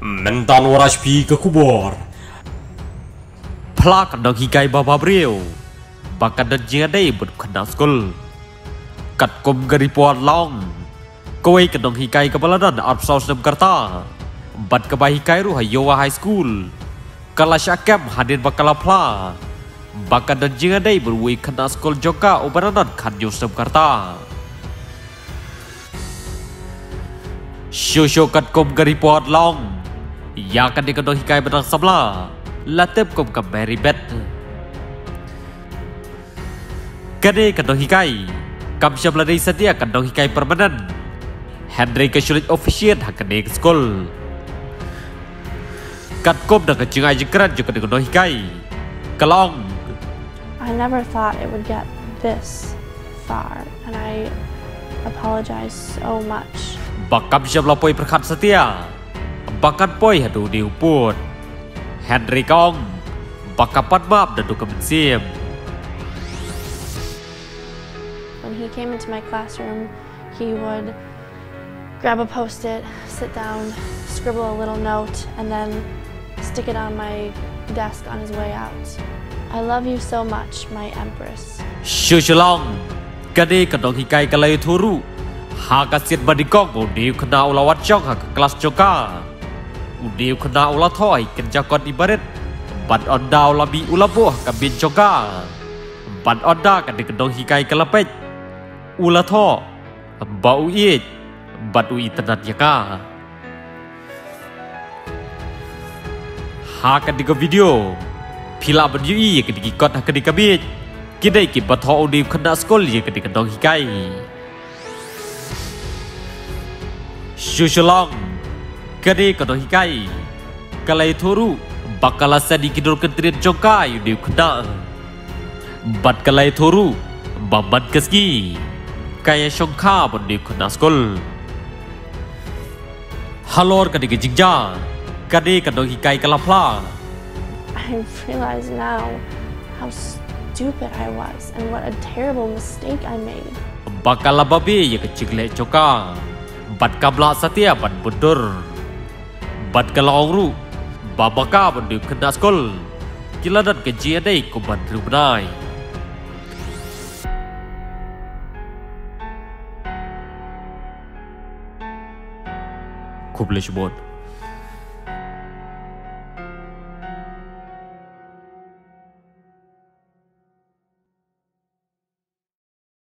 Mentan warashpi ke kubur. Plak dong higai baba brio. Bakan dan jiadai berkena skul. Kat kum garipot long. Koi ke dong higai kepaladan art saus dem karta. Bat ke bahi kai ruha yowa high school. Kala syakam hadir bakala pla. Bakan dan jiadai berwui kena skul joka ubaranan kan yusem karta. Shushu kat kum garipot long. Ya kan dia kena hikai benang sabla. Latip kum ke Mary Beth. Kena hikai. Kam syabla dari setia kena hikai permanen. Henry ke sulit official hak kena ke skol. Kat kum dah kecing aja keran juga hikai. Kelong. I never thought it would get this far, and I apologize so much. Bakam syabla poi perkat setia. Bakan poi hadu diuput. Henry Kong. Bakapan map dan duka mensim. When he came into my classroom, he would grab a post it, sit down, scribble a little note, and then stick it on my desk on his way out. I love you so much, my Empress. Shushalong. Kade kadong hikai kalay turu. Haka siat badikong udiw kena ulawat chong haka kelas joka. u deu khna ula thoi ken jakon ibaret ban on dau labi ula boh ka bin choka ban on da ka de kedong hikai kalapet ula tho ba u i bat u itanat yaka ha ka de video pila ban yu i ka de kot ha ka de ka bit kidai ki ba tho u deu khna skol ye ka de kedong hikai Shushalong Kade kado hikai. Kalai thoru Bakala sadi kidol kentrit joka yudiu kena Bat kalai thoru Bambat keski. Kaya shongka bondiu kena skol Halor kade ke jingja Kade kado hikai kalapla I realize now how stupid I was and what a terrible mistake I made. Bakala babe ye kecik le joka Bat kabla satia bat budur Bat kalong ru. Babaka bondiu kena skol Kiladan ke jiadai kuban rubnai Kublish board